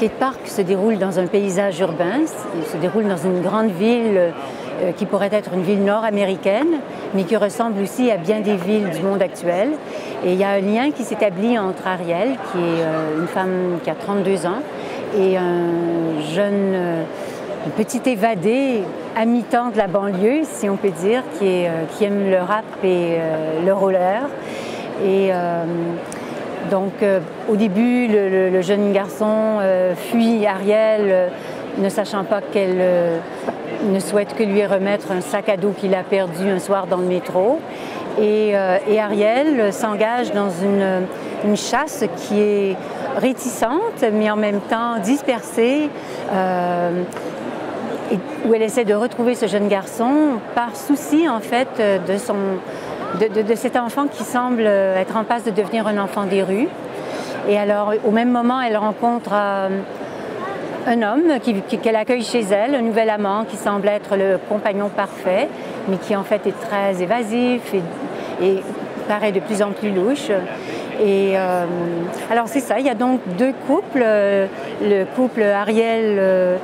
skatepark se déroule dans un paysage urbain, il se déroule dans une grande ville euh, qui pourrait être une ville nord-américaine, mais qui ressemble aussi à bien des villes du monde actuel. Et il y a un lien qui s'établit entre Ariel, qui est euh, une femme qui a 32 ans, et un jeune euh, petit évadé à mi-temps de la banlieue, si on peut dire, qui, aime le rap et le roller. Donc, au début, le, jeune garçon fuit Ariel, ne sachant pas qu'elle ne souhaite que lui remettre un sac à dos qu'il a perdu un soir dans le métro. Et, euh, Ariel s'engage dans une, chasse qui est réticente, mais en même temps dispersée, euh, où elle essaie de retrouver ce jeune garçon par souci, en fait, de, son, de, cet enfant qui semble être en passe de devenir un enfant des rues. Et alors, au même moment, elle rencontre... Euh, un homme qu'elle accueille chez elle, un nouvel amant qui semble être le compagnon parfait, mais qui en fait est très évasif et, paraît de plus en plus louche. Et euh, alors c'est ça, il y a donc deux couples, euh, le couple Ariel euh,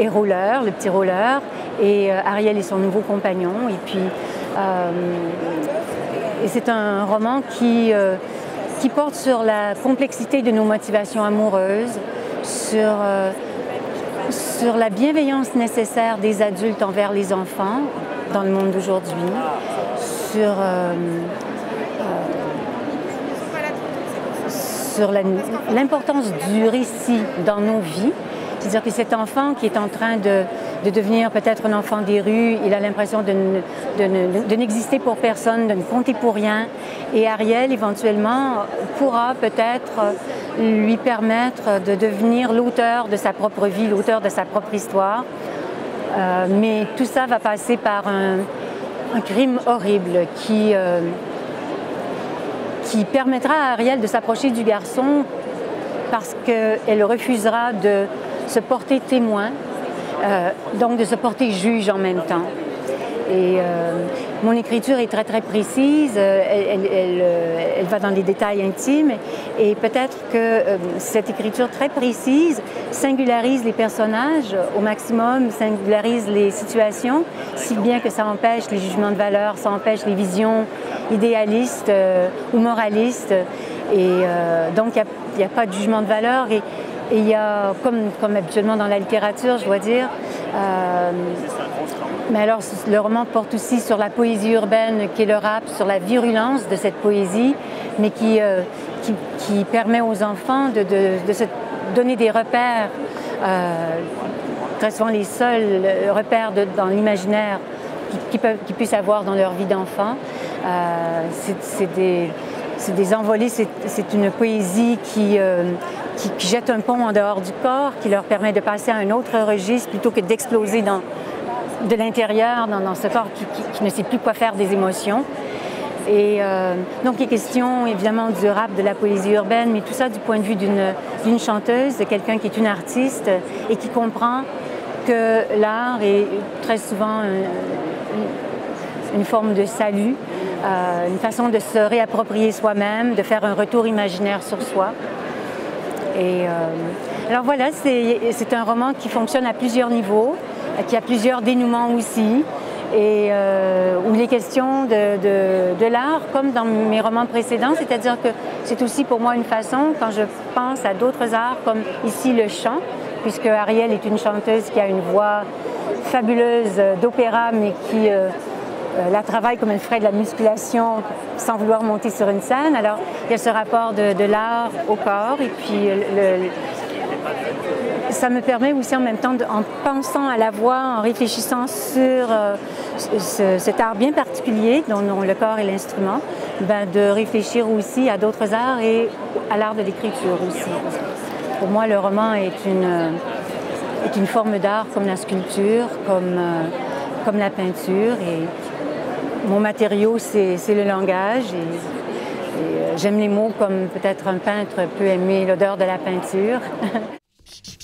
et Roller, le petit Roller, et Ariel et son nouveau compagnon. Et puis et c'est un roman qui, qui porte sur la complexité de nos motivations amoureuses, sur sur la bienveillance nécessaire des adultes envers les enfants dans le monde d'aujourd'hui, sur, euh, euh, sur l'importance du récit dans nos vies. C'est-à-dire que cet enfant qui est en train de, de devenir peut-être un enfant des rues, il a l'impression de, n'exister pour personne, de ne compter pour rien. Et Ariel, éventuellement, pourra peut-être lui permettre de devenir l'auteur de sa propre vie, l'auteur de sa propre histoire. Euh, mais tout ça va passer par un, crime horrible euh, qui permettra à Ariel de s'approcher du garçon parce qu'elle refusera de se porter témoin, euh, donc de se porter juge en même temps. Et euh, mon écriture est très, très précise, euh, elle, va dans les détails intimes et peut-être que cette écriture très précise singularise les personnages au maximum, singularise les situations, si bien que ça empêche les jugements de valeur, ça empêche les visions idéalistes ou moralistes. Et donc, il n'y a, pas de jugement de valeur. Et il y a, comme, habituellement dans la littérature, je dois dire, euh, mais alors le roman porte aussi sur la poésie urbaine qui est le rap, sur la virulence de cette poésie, mais qui, euh, permet aux enfants de, se donner des repères, euh, très souvent les seuls repères dans l'imaginaire qu'ils puissent avoir dans leur vie d'enfant. c'est des, des, envolées, c'est une poésie qui qui, jettent un pont en dehors du corps, qui leur permet de passer à un autre registre plutôt que d'exploser de l'intérieur, dans, ce corps qui, ne sait plus quoi faire des émotions. Et euh, donc, il est question évidemment du de la poésie urbaine, mais tout ça du point de vue d'une chanteuse, de quelqu'un qui est une artiste et qui comprend que l'art est très souvent une, forme de salut, euh, une façon de se réapproprier soi-même, de faire un retour imaginaire sur soi. Et, euh, alors voilà, c'est un roman qui fonctionne à plusieurs niveaux, qui a plusieurs dénouements aussi, et euh, où il est question de, de, l'art comme dans mes romans précédents, c'est-à-dire que c'est aussi pour moi une façon, quand je pense à d'autres arts comme ici le chant, puisque Ariel est une chanteuse qui a une voix fabuleuse d'opéra, mais qui euh, la travaille comme elle ferait de la musculation sans vouloir monter sur une scène. Alors, il y a ce rapport de, l'art au corps et puis ça me permet aussi en même temps, en pensant à la voix, en réfléchissant sur euh, cet art bien particulier dont, le corps est l'instrument, ben, de réfléchir aussi à d'autres arts et à l'art de l'écriture aussi. Pour moi, le roman est une, est une forme d'art comme la sculpture, comme, euh, comme la peinture. Et mon matériau, c'est le langage. Et, euh, j'aime les mots comme peut-être un peintre peut aimer l'odeur de la peinture.